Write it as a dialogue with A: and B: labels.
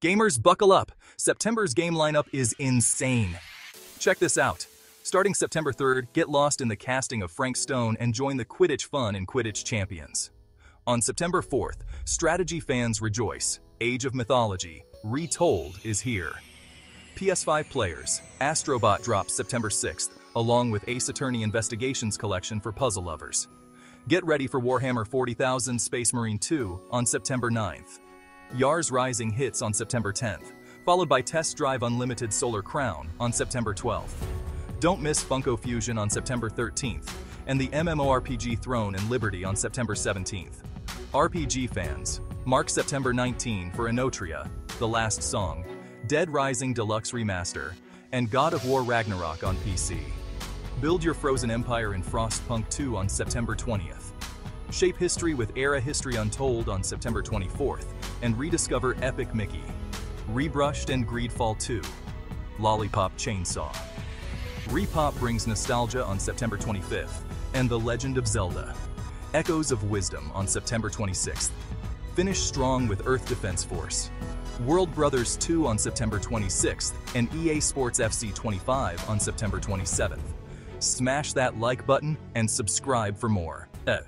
A: Gamers, buckle up. September's game lineup is insane. Check this out. Starting September 3rd, get lost in the casting of Frank Stone and join the Quidditch fun in Quidditch Champions. On September 4th, strategy fans rejoice. Age of Mythology, Retold, is here. PS5 players, Astro Bot drops September 6th, along with Ace Attorney Investigations Collection for puzzle lovers. Get ready for Warhammer 40,000 Space Marine 2 on September 9th. Yars Rising hits on September 10th, followed by Test Drive Unlimited Solar Crown on September 12th. Don't miss Funko Fusion on September 13th, and the MMORPG Throne and Liberty on September 17th. RPG fans, mark September 19 for Enotria, The Last Song, Dead Rising Deluxe Remaster, and God of War Ragnarok on PC. Build your Frozen Empire in Frostpunk 2 on September 20th. Shape history with Ara History Untold on September 24th, and rediscover Epic Mickey, Rebrushed and Greedfall 2, Lollipop Chainsaw. Repop brings nostalgia on September 25th, and The Legend of Zelda. Echoes of Wisdom on September 26th. Finish strong with Earth Defense Force. World Brothers 2 on September 26th, and EA Sports FC 25 on September 27th. Smash that like button and subscribe for more. Uh,